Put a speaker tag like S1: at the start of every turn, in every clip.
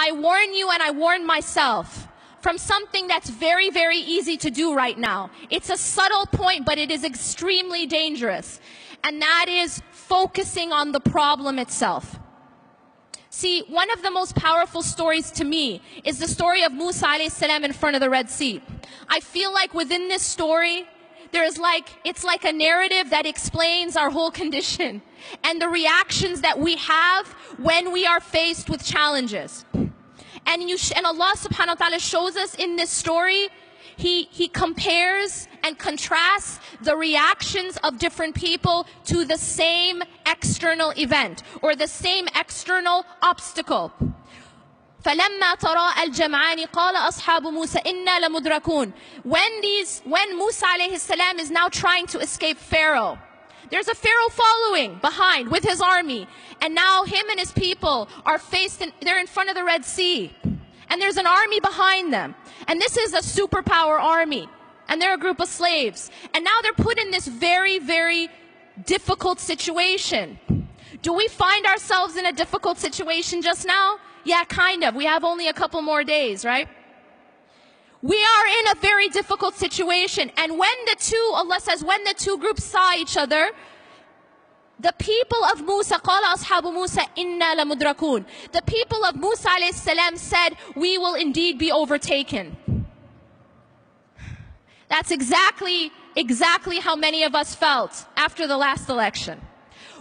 S1: I warn you and I warn myself from something that's very, very easy to do right now. It's a subtle point, but it is extremely dangerous. And that is focusing on the problem itself. See, one of the most powerful stories to me is the story of Musa salam in front of the Red Sea. I feel like within this story, there's like, it's like a narrative that explains our whole condition and the reactions that we have when we are faced with challenges. And you, sh- and Allah subhanahu wa ta'ala shows us in this story, He, He compares and contrasts the reactions of different people to the same external event or the same external obstacle. فلما تراءى الجمعان قال أصحاب موسى إنا لمدركون when these when Musa alayhi salam is now trying to escape Pharaoh there's a Pharaoh following behind with his army and now him and his people are faced in, they're in front of the Red Sea and there's an army behind them and this is a superpower army and they're a group of slaves and now they're put in this very very difficult situation do we find ourselves in a difficult situation just now yeah, kind of. We have only a couple more days, right? We are in a very difficult situation. And when the two, Allah says, when the two groups saw each other, the people of Musa, قال أصحاب موسى إنا لمدركون. The people of Musa alayhi salam said, we will indeed be overtaken. That's exactly, exactly how many of us felt after the last election.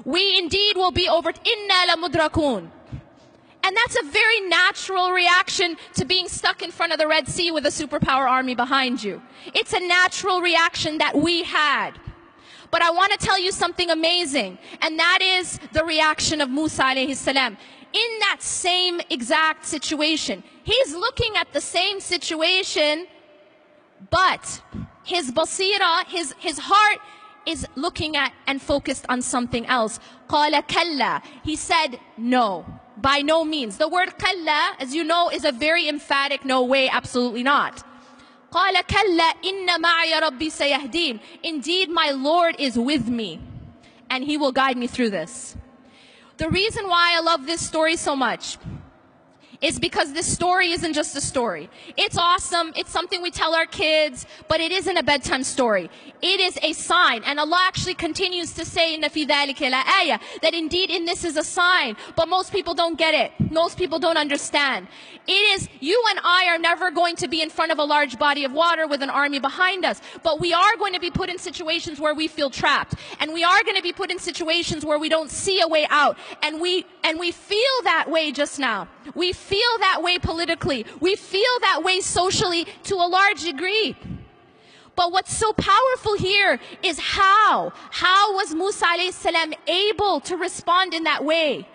S1: We indeed will be over, إنا لمدركون. And that's a very natural reaction to being stuck in front of the Red Sea with a superpower army behind you. It's a natural reaction that we had. But I want to tell you something amazing, and that is the reaction of Musa alayhi salam. In that same exact situation, he's looking at the same situation, but his basira, his, his heart is looking at and focused on something else. قال كلا. He said, no. By no means. The word kalla, as you know, is a very emphatic no way, absolutely not. قال كلا إن معي ربي سيهدين. Indeed, my Lord is with me, and He will guide me through this. The reason why I love this story so much is because this story isn't just a story. It's awesome. It's something we tell our kids, but it isn't a bedtime story. It is a sign. And Allah actually continues to say in fi ayah that indeed in this is a sign, but most people don't get it. Most people don't understand. It is, you and I are never going to be in front of a large body of water with an army behind us, but we are going to be put in situations where we feel trapped. And we are going to be put in situations where we don't see a way out. And we, and we feel that way just now. We feel that way politically. We feel that way socially to a large degree. But what's so powerful here is how. How was Musa salam able to respond in that way?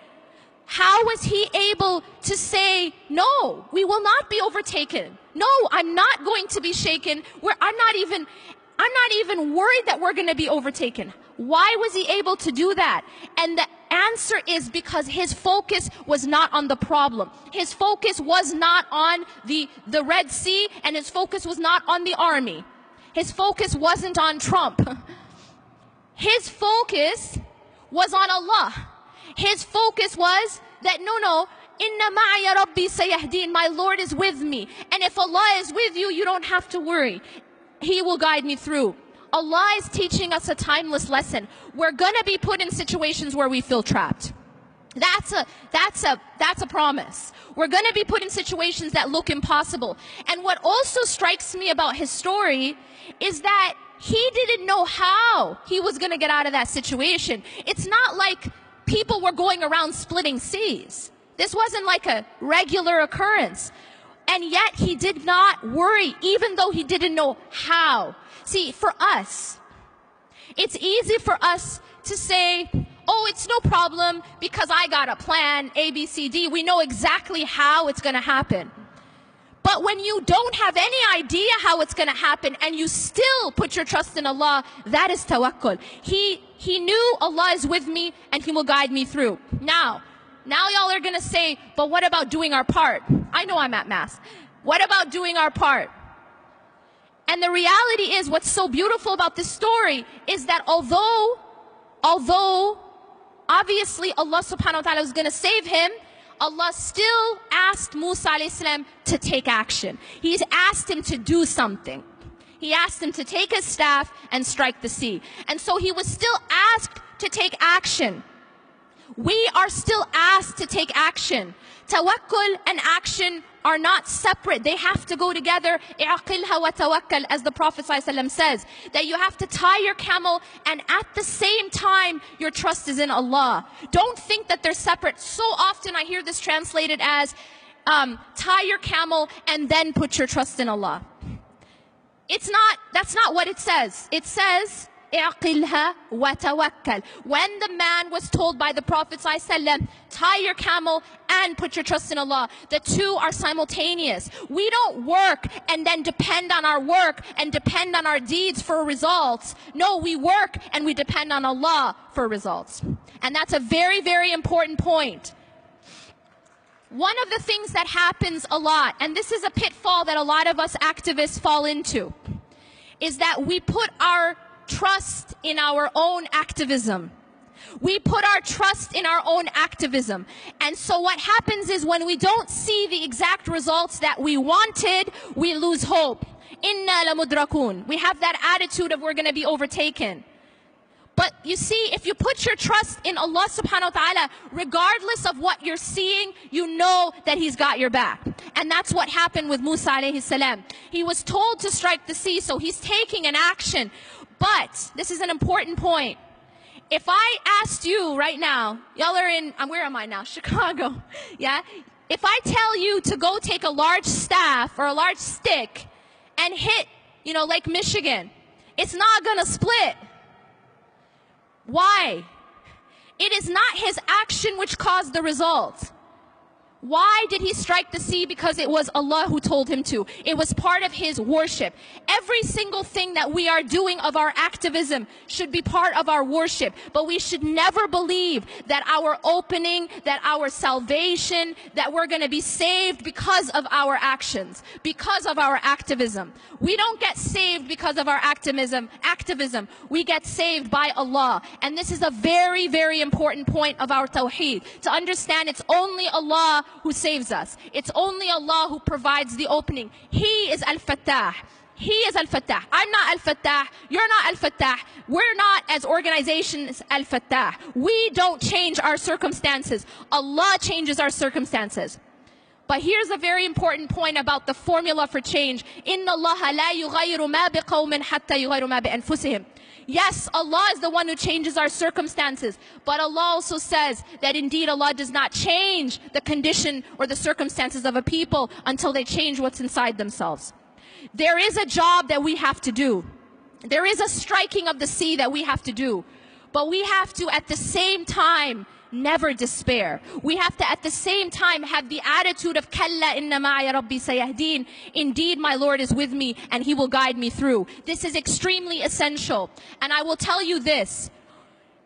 S1: How was he able to say, no, we will not be overtaken. No, I'm not going to be shaken. I'm not even, I'm not even worried that we're going to be overtaken. Why was he able to do that? And the answer is because his focus was not on the problem. His focus was not on the, the Red Sea and his focus was not on the army. His focus wasn't on Trump. His focus was on Allah. His focus was that no, no, Inna ma'aya rabbi sayahdeen. My Lord is with me. And if Allah is with you, you don't have to worry. He will guide me through. Allah is teaching us a timeless lesson. We're gonna be put in situations where we feel trapped. That's a, that's a, that's a promise. We're gonna be put in situations that look impossible. And what also strikes me about his story is that he didn't know how he was gonna get out of that situation. It's not like people were going around splitting seas. This wasn't like a regular occurrence. And yet he did not worry, even though he didn't know how. See, for us, it's easy for us to say, oh, it's no problem because I got a plan, A, B, C, D. We know exactly how it's going to happen. But when you don't have any idea how it's going to happen and you still put your trust in Allah, that is tawakkul. He, he knew Allah is with me and He will guide me through. Now, now y'all are going to say, but what about doing our part? I know I'm at MAS. What about doing our part? And the reality is what's so beautiful about this story is that although, although obviously Allah subhanahu wa ta'ala was going to save him, Allah still asked Musa salam to take action. He's asked him to do something. He asked him to take his staff and strike the sea. And so he was still asked to take action We are still asked to take action. Tawakkul and action are not separate. They have to go together. اعقلها وتوكل, as the Prophet ﷺ says, that you have to tie your camel and at the same time, your trust is in Allah. Don't think that they're separate. So often I hear this translated as, um, tie your camel and then put your trust in Allah. It's not, that's not what it says. It says, اعقلها وتوكل. When the man was told by the Prophet ﷺ, tie your camel and put your trust in Allah. The two are simultaneous. We don't work and then depend on our work and depend on our deeds for results. No, we work and we depend on Allah for results. And that's a very, very important point. One of the things that happens a lot, and this is a pitfall that a lot of us activists fall into, is that we put our trust in our own activism. We put our trust in our own activism. And so what happens is when we don't see the exact results that we wanted, we lose hope. Inna lamudrakun. We have that attitude of we're going to be overtaken. But you see, if you put your trust in Allah subhanahu wa ta'ala, regardless of what you're seeing, you know that He's got your back. And that's what happened with Musa alayhi salam. He was told to strike the sea, so he's taking an action. But this is an important point. If I asked you right now, y'all are in, where am I now? Chicago. Yeah? If I tell you to go take a large staff or a large stick and hit, you know, Lake Michigan, it's not gonna split. Why? It is not his action which caused the result. Why did he strike the sea? Because it was Allah who told him to. It was part of his worship. Every single thing that we are doing of our activism should be part of our worship. But we should never believe that our opening, that our salvation, that we're going to be saved because of our actions, because of our activism. We don't get saved because of our activism. Activism. We get saved by Allah. And this is a very, very important point of our tawheed. To understand it's only Allah who saves us. It's only Allah who provides the opening. He is Al-Fattah. He is Al-Fattah. I'm not Al-Fattah. You're not Al-Fattah. We're not as organizations Al-Fattah. We don't change our circumstances. Allah changes our circumstances. But here's a very important point about the formula for change. إِنَّ اللَّهَ لَا يُغَيِّرُ مَا بِقَوْمٍ حَتَّى يُغَيِّرُ مَا بِأَنفُسِهِمْ Yes, Allah is the one who changes our circumstances. But Allah also says that indeed Allah does not change the condition or the circumstances of a people until they change what's inside themselves. There is a job that we have to do. There is a striking of the sea that we have to do. But we have to at the same time never despair. We have to at the same time have the attitude of Kalla inna ma'a rabbi sayahdeen. Indeed, my Lord is with me and he will guide me through. This is extremely essential. And I will tell you this.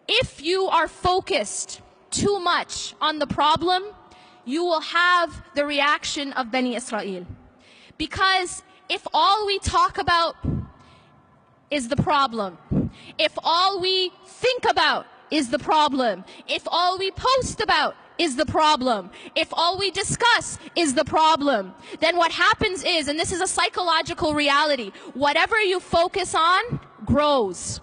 S1: If you are focused too much on the problem, you will have the reaction of Bani Israel. Because if all we talk about is the problem, if all we think about is the problem. If all we post about is the problem. If all we discuss is the problem, then what happens is, and this is a psychological reality, whatever you focus on grows.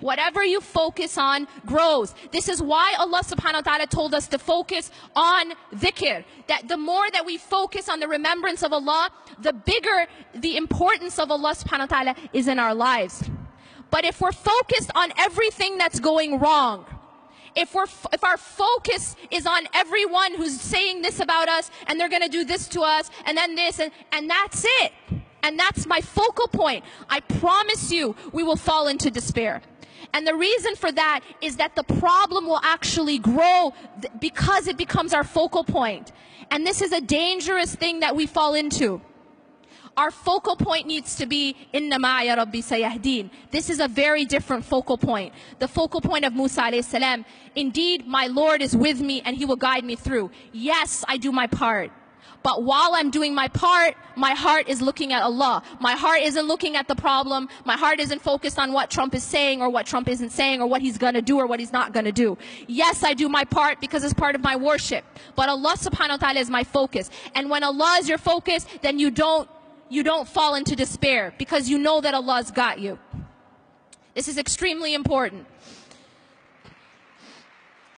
S1: Whatever you focus on grows. This is why Allah subhanahu wa ta'ala told us to focus on dhikr. That the more that we focus on the remembrance of Allah, the bigger the importance of Allah subhanahu wa ta'ala is in our lives. But if we're focused on everything that's going wrong, if we're if our focus is on everyone who's saying this about us and they're going to do this to us and then this and and that's it. And that's my focal point. I promise you we will fall into despair. And the reason for that is that the problem will actually grow because it becomes our focal point. And this is a dangerous thing that we fall into. Our focal point needs to be in Inna ma'ya rabbi sayahdeen. This is a very different focal point. The focal point of Musa alayhi salam. Indeed, my Lord is with me and he will guide me through. Yes, I do my part. But while I'm doing my part, my heart is looking at Allah. My heart isn't looking at the problem. My heart isn't focused on what Trump is saying or what Trump isn't saying or what he's gonna do or what he's not gonna do. Yes, I do my part because it's part of my worship. But Allah subhanahu wa ta'ala is my focus. And when Allah is your focus, then you don't you don't fall into despair because you know that Allah's got you. This is extremely important.